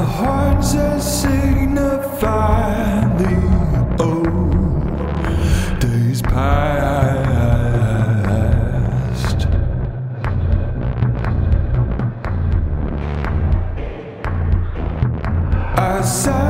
the hearts that signify the old days past. I sat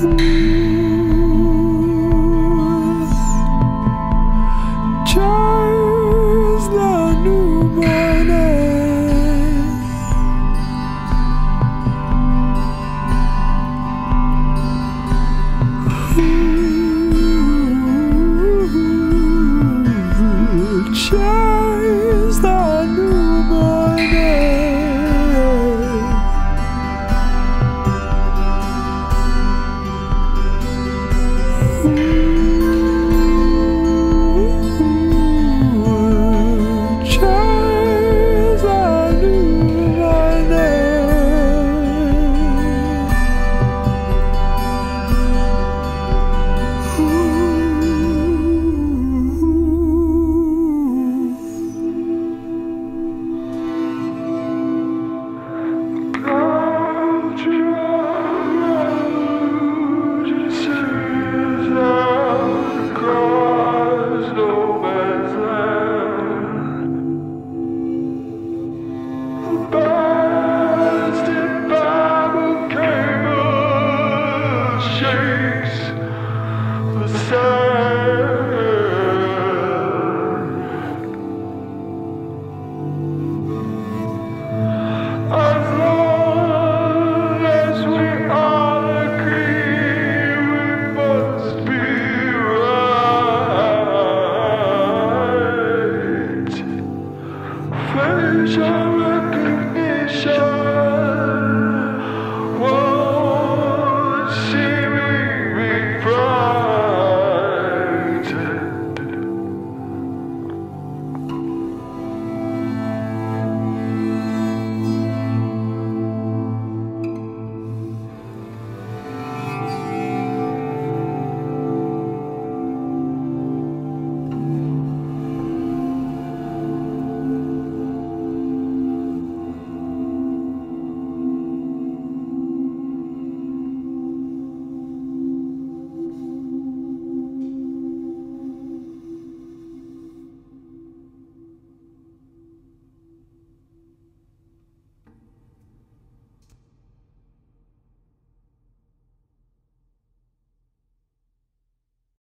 Música